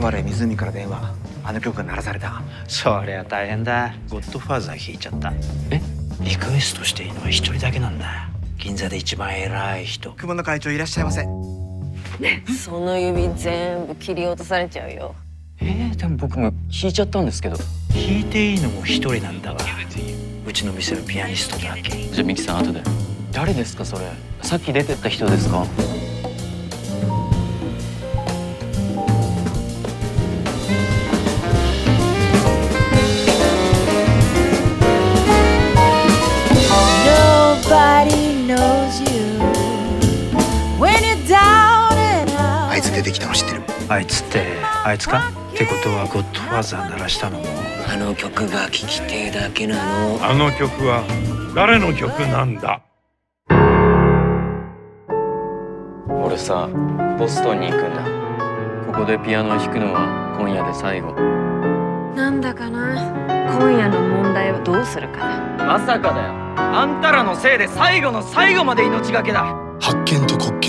原湖から電話。あの曲が鳴らされた。そりゃ大変だ。ゴッドファーザー弾いちゃった。え？リクエストしていいのは一人だけなんだ。銀座で一番偉い人。久保の会長いらっしゃいませ。その指全部切り落とされちゃうよ。えー、でも僕も弾いちゃったんですけど。弾いていいのも一人なんだわ。うちの店のピアニストだけ。じゃあミキさん後で。誰ですかそれ？さっき出てった人ですか？あいつ出てきたの知ってる？あいつってあいつか？ってことはゴッドファーザー鳴らしたの？もあの曲が聴きてえだけなの。あの曲は誰の曲なんだ？俺さボストンに行くんだ。ここでピアノを弾くのは今夜で最後。なんだかな。今夜の問題はどうするかな。まさかだよあんたらのせいで最後の最後まで命がけだ。発見と国